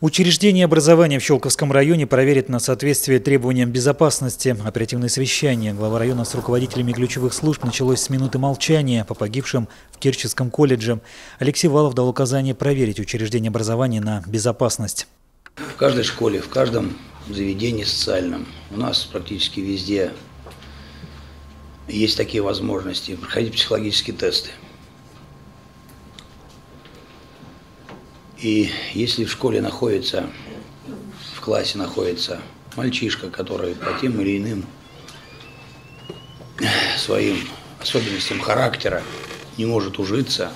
Учреждение образования в Щелковском районе проверит на соответствие требованиям безопасности. Оперативное совещание глава района с руководителями ключевых служб началось с минуты молчания по погибшим в Керченском колледже. Алексей Валов дал указание проверить учреждение образования на безопасность. В каждой школе, в каждом заведении социальном, у нас практически везде есть такие возможности проходить психологические тесты. И если в школе находится, в классе находится мальчишка, который по тем или иным своим особенностям характера не может ужиться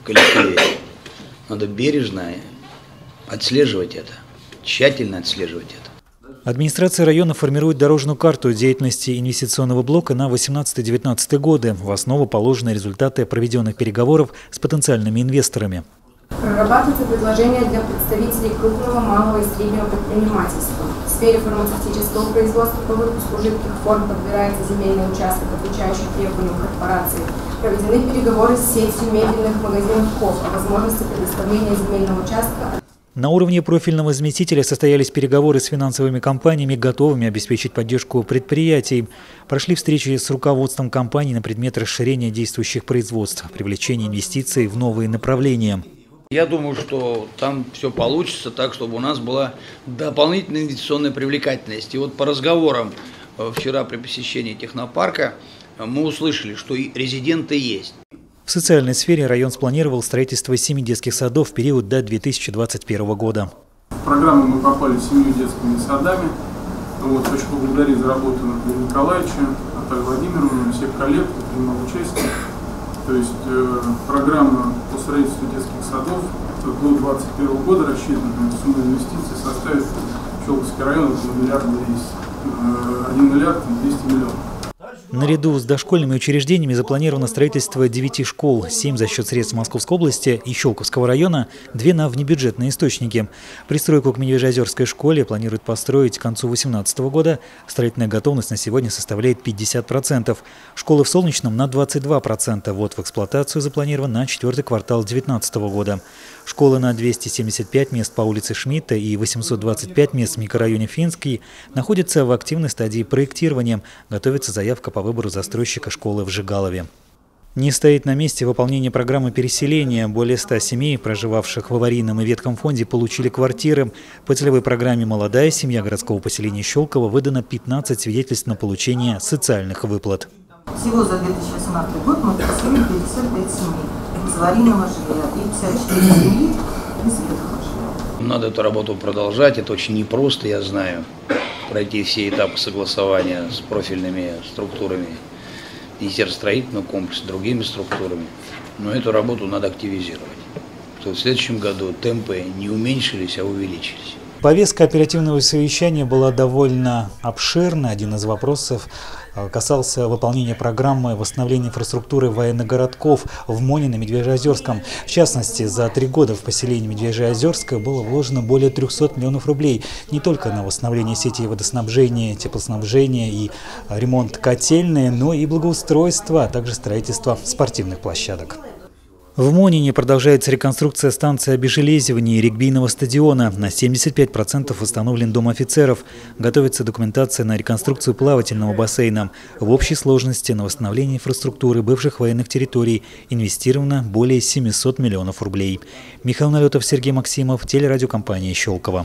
в коллективе, надо бережно отслеживать это, тщательно отслеживать это. Администрация района формирует дорожную карту деятельности инвестиционного блока на 18-19 годы. В основу положены результаты проведенных переговоров с потенциальными инвесторами. Прорабатываются предложения для представителей крупного, малого и среднего предпринимательства. В сфере фармацевтического производства по выпуску жидких форм подбирается земельный участок, отвечающий требованиям корпорации. Проведены переговоры с сетью мебельных магазинов КОФ о возможности предоставления земельного участка на уровне профильного заместителя состоялись переговоры с финансовыми компаниями, готовыми обеспечить поддержку предприятий. Прошли встречи с руководством компаний на предмет расширения действующих производств, привлечения инвестиций в новые направления. Я думаю, что там все получится так, чтобы у нас была дополнительная инвестиционная привлекательность. И вот по разговорам э, вчера при посещении технопарка э, мы услышали, что и резиденты есть. В социальной сфере район спланировал строительство семи детских садов в период до 2021 года. В программу мы попали с семью детскими садами. Вот, хочу поблагодарить за работу Николаевича, Наталью Владимировну, всех коллег, кто принимал участие. То есть э, программа по строительству детских садов до 2021 года рассчитана сумма инвестиций составит Щелковский район около миллиарда 200, 1 э, миллиард 200 миллионов. Наряду с дошкольными учреждениями запланировано строительство 9 школ, 7 за счет средств Московской области и Щелковского района, 2 на внебюджетные источники. Пристройку к Медвежьеозерской школе планируют построить к концу 2018 года. Строительная готовность на сегодня составляет 50%. Школы в Солнечном на 22%. Вот в эксплуатацию запланирован на четвертый квартал 2019 года. Школы на 275 мест по улице Шмидта и 825 мест в микрорайоне Финский находятся в активной стадии проектирования. Готовится заявка по выбору застройщика школы в Жигалове. Не стоит на месте выполнение программы переселения. Более 100 семей, проживавших в аварийном и ветком фонде, получили квартиры. По целевой программе «Молодая семья» городского поселения Щелково выдано 15 свидетельств на получение социальных выплат. Всего за 2018 год мы переселили 55 семей из аварийного жилья и 54 семьи из ветхого. Надо эту работу продолжать, это очень непросто, я знаю, пройти все этапы согласования с профильными структурами Министерства строительного комплекса, другими структурами. Но эту работу надо активизировать. Чтобы в следующем году темпы не уменьшились, а увеличились. Повестка оперативного совещания была довольно обширна. Один из вопросов касался выполнения программы восстановления инфраструктуры военных городков в Монино, Медвежьеозерском. В частности, за три года в поселении Медвежьеозерское было вложено более 300 миллионов рублей не только на восстановление сети водоснабжения, теплоснабжения и ремонт котельной, но и благоустройство, а также строительство спортивных площадок. В Монине продолжается реконструкция станции обезжелезивания и регбийного стадиона. На 75% восстановлен дом офицеров. Готовится документация на реконструкцию плавательного бассейна. В общей сложности на восстановление инфраструктуры бывших военных территорий инвестировано более 700 миллионов рублей. Михаил Налетов, Сергей Максимов, телерадиокомпания «Щелково».